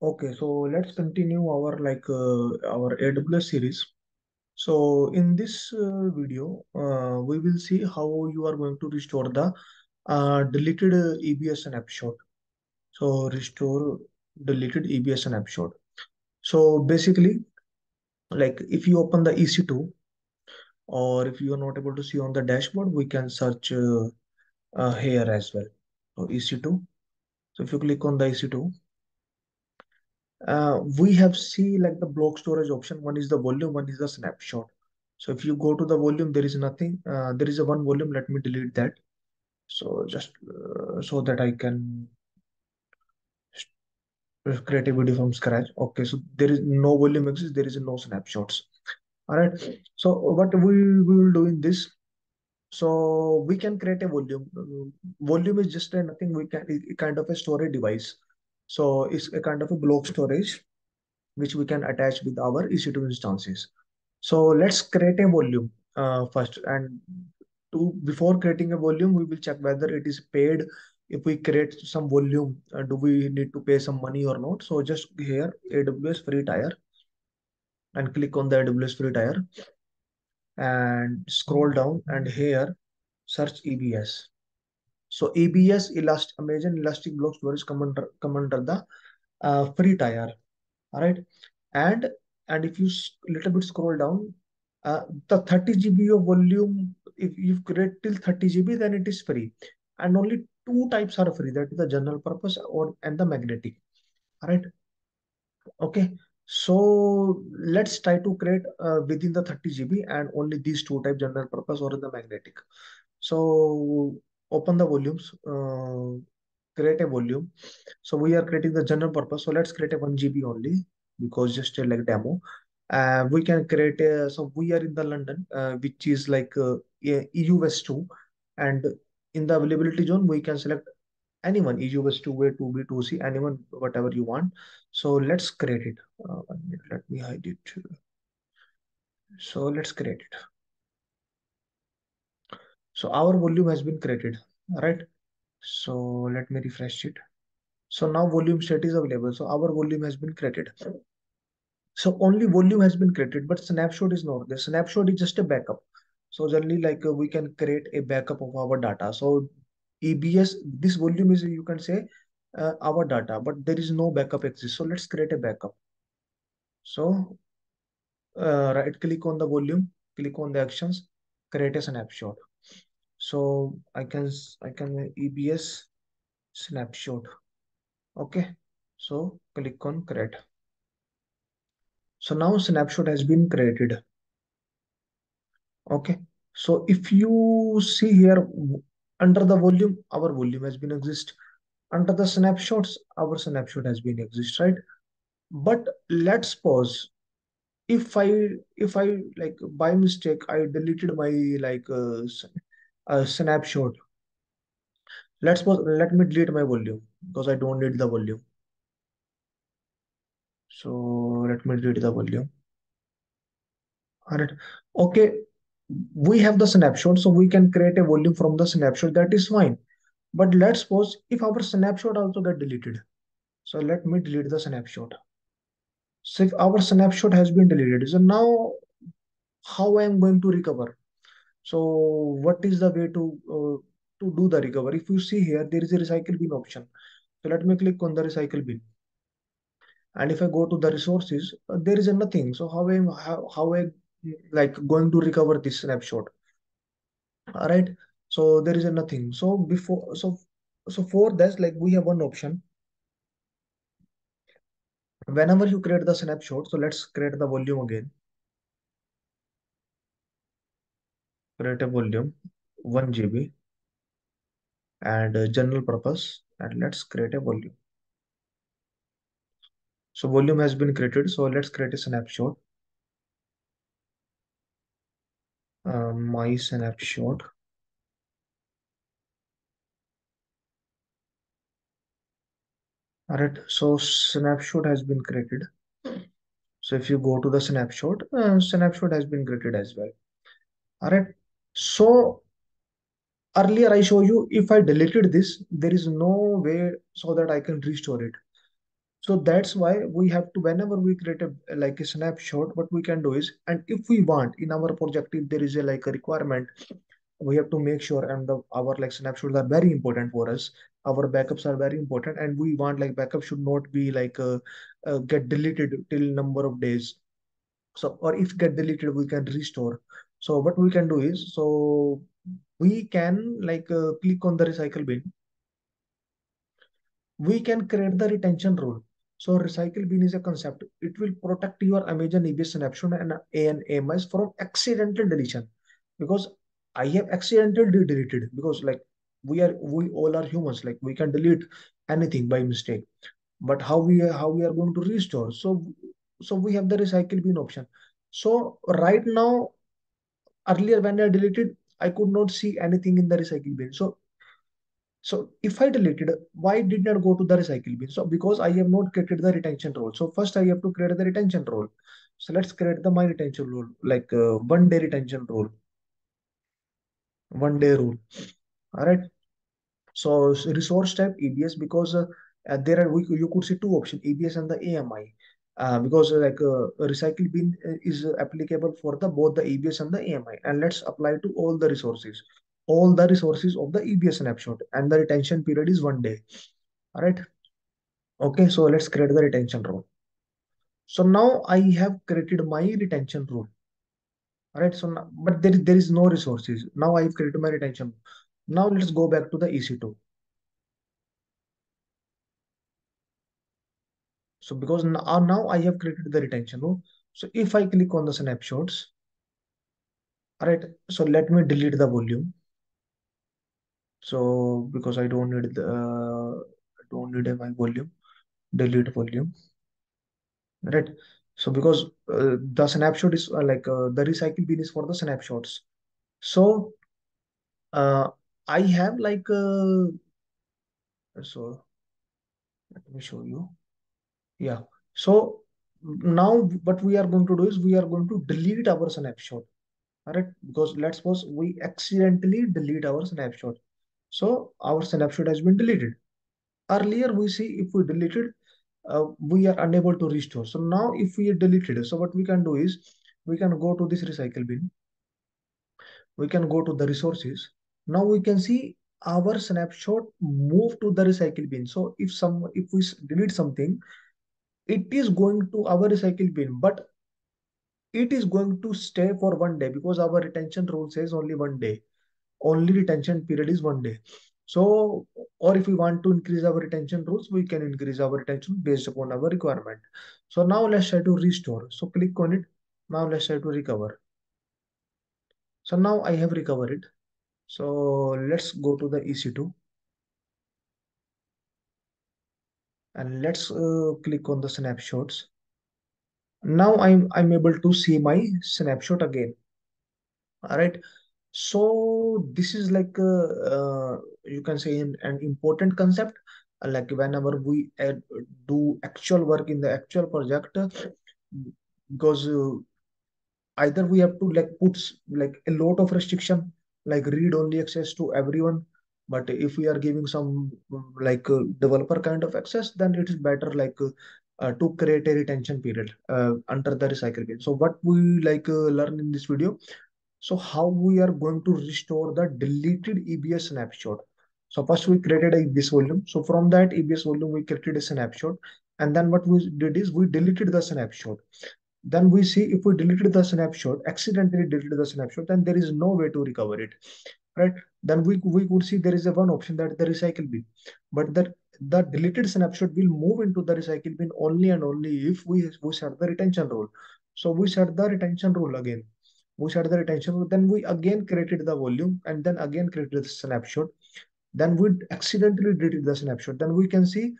Okay, so let's continue our like uh, our AWS series. So in this uh, video, uh, we will see how you are going to restore the uh, deleted uh, EBS snapshot. So restore deleted EBS snapshot. So basically, like if you open the EC2 or if you are not able to see on the dashboard, we can search uh, here as well. So EC2. So if you click on the EC2, uh, we have see like the block storage option. One is the volume, one is the snapshot. So if you go to the volume, there is nothing. Uh, there is a one volume. Let me delete that. So just uh, so that I can create a video from scratch. Okay, so there is no volume exists. There is no snapshots. All right. So what we, we will do in this so we can create a volume. Volume is just a nothing. We can kind of a storage device. So it's a kind of a block storage which we can attach with our EC2 instances. So let's create a volume uh, first. And to before creating a volume, we will check whether it is paid. If we create some volume, uh, do we need to pay some money or not? So just here AWS free tier and click on the AWS free tier and scroll down and here search EBS. So EBS Elast Amazon Elastic Block Storage come under come under the uh, free tier. All right, and and if you little bit scroll down, uh, the 30 GB of volume, if you create till 30 GB, then it is free, and only two types are free. That is the general purpose or and the magnetic. All right. Okay. So let's try to create uh, within the 30 GB and only these two type general purpose or the magnetic. So open the volumes, uh, create a volume. So we are creating the general purpose. So let's create a 1 GB only because just a like demo. Uh, we can create a, so we are in the London, uh, which is like uh, EU West 2. And in the availability zone, we can select anyone, EU West 2A, 2B, 2C, anyone, whatever you want. So let's create it. Uh, let me hide it. So let's create it. So our volume has been created, right? So let me refresh it. So now volume state is available. So our volume has been created. So only volume has been created, but snapshot is not. The snapshot is just a backup. So generally like uh, we can create a backup of our data. So EBS, this volume is, you can say uh, our data, but there is no backup exists. So let's create a backup. So uh, right click on the volume, click on the actions, create a snapshot. So I can, I can EBS snapshot. Okay. So click on create. So now snapshot has been created. Okay. So if you see here under the volume, our volume has been exist. Under the snapshots, our snapshot has been exist, right? But let's pause. If I if I like by mistake I deleted my like uh, a snapshot. Let's suppose, Let me delete my volume because I don't need the volume. So let me delete the volume. All right. Okay. We have the snapshot, so we can create a volume from the snapshot. That is fine. But let's suppose if our snapshot also get deleted. So let me delete the snapshot. So if our snapshot has been deleted, so now how I am going to recover? So what is the way to uh, to do the recovery? If you see here, there is a recycle bin option. So let me click on the recycle bin. And if I go to the resources, uh, there is nothing. So how I how, how I like going to recover this snapshot? All right. So there is nothing. So before so so for this, like we have one option. Whenever you create the snapshot, so let's create the volume again. Create a volume, 1 GB and uh, general purpose and let's create a volume. So volume has been created. So let's create a snapshot. Uh, my snapshot. All right. So snapshot has been created. So if you go to the snapshot, uh, snapshot has been created as well. All right. So earlier I show you if I deleted this, there is no way so that I can restore it. so that's why we have to whenever we create a like a snapshot what we can do is and if we want in our project if there is a like a requirement we have to make sure and the our like snapshots are very important for us. Our backups are very important and we want like backup should not be like uh, uh, get deleted till number of days. So or if get deleted we can restore so what we can do is so we can like uh, click on the recycle bin. We can create the retention rule. So recycle bin is a concept. It will protect your amazon ebs snapshot and an ams from accidental deletion. Because i have accidentally deleted. Because like we are we all are humans. Like we can delete anything by mistake. But how we how we are going to restore? So so we have the recycle bin option. So right now earlier when i deleted i could not see anything in the recycle bin. So so if i deleted why did not go to the recycle bin? So because i have not created the retention rule so first i have to create the retention rule so let's create the my retention rule like uh, one day retention rule one day rule. All right so resource type ebs because uh, there are we, you could see two options ebs and the ami uh, because uh, like uh, recycle bin uh, is applicable for the both the EBS and the AMI. And let's apply to all the resources, all the resources of the EBS snapshot, and the retention period is one day. All right. Okay, so let's create the retention rule. So now I have created my retention rule. All right. So now, but there there is no resources. Now I've created my retention. Now let's go back to the EC2. So because now, uh, now I have created the retention rule. So if I click on the snapshots, all right. So let me delete the volume. So because I don't need the uh, don't need my volume, delete volume, right? So because uh, the snapshot is uh, like uh, the recycle bin is for the snapshots. So uh, I have like uh, so let me show you. Yeah. So now what we are going to do is we are going to delete our snapshot. All right. Because let's suppose we accidentally delete our snapshot. So our snapshot has been deleted. Earlier we see if we deleted, uh, we are unable to restore. So now if we deleted, so what we can do is we can go to this recycle bin. We can go to the resources. Now we can see our snapshot move to the recycle bin. So if some if we delete something, it is going to our recycle bin, but it is going to stay for one day because our retention rule says only one day. Only retention period is one day. So, or if we want to increase our retention rules, we can increase our retention based upon our requirement. So now let's try to restore. So click on it. Now let's try to recover. So now I have recovered it. So let's go to the EC2 and let's uh, click on the snapshots. Now I'm I'm able to see my snapshot again. All right. So this is like uh, uh, you can say an, an important concept. Like whenever we add, do actual work in the actual project, because uh, either we have to like put like a lot of restriction, like read only access to everyone. But if we are giving some like uh, developer kind of access, then it is better like uh, uh, to create a retention period uh, under the recycle. So what we like uh, learn in this video so how we are going to restore the deleted EBS snapshot? So first we created a EBS volume. So from that EBS volume, we created a snapshot. And then what we did is we deleted the snapshot. Then we see if we deleted the snapshot, accidentally deleted the snapshot, then there is no way to recover it, right? Then we, we could see there is a one option that the recycle bin, but that the deleted snapshot will move into the recycle bin only and only if we, we set the retention rule. So we set the retention rule again. We set the retention rule then we again created the volume and then again created the snapshot. Then we accidentally deleted the snapshot. Then we can see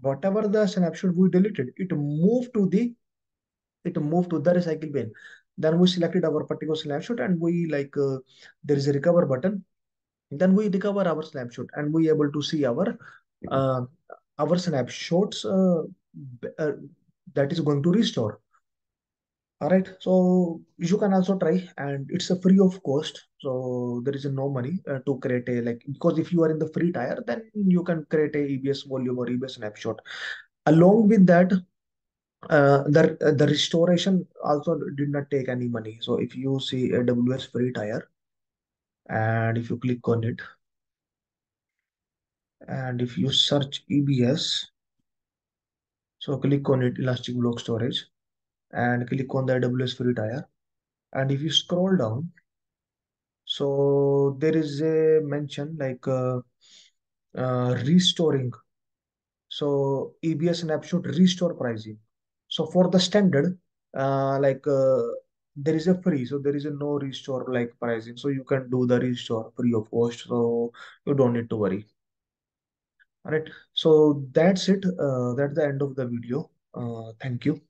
whatever the snapshot we deleted it moved to the it moved to the recycle bin then we selected our particular snapshot and we like uh, there is a recover button. Then we recover our snapshot and we able to see our uh, our snapshots uh, uh, that is going to restore. All right so you can also try and it's a free of cost so there is no money uh, to create a like because if you are in the free tier then you can create a ebs volume or ebs snapshot. Along with that uh, the uh, the restoration also did not take any money. So if you see aws free tier and if you click on it and if you search ebs so click on it elastic block storage and click on the aws free tier and if you scroll down so there is a mention like uh, uh, restoring. So EBS snapshot restore pricing. So for the standard, uh, like uh, there is a free, so there is a no restore like pricing. So you can do the restore free of cost. So you don't need to worry. All right. So that's it. Uh, that's the end of the video. Uh, thank you.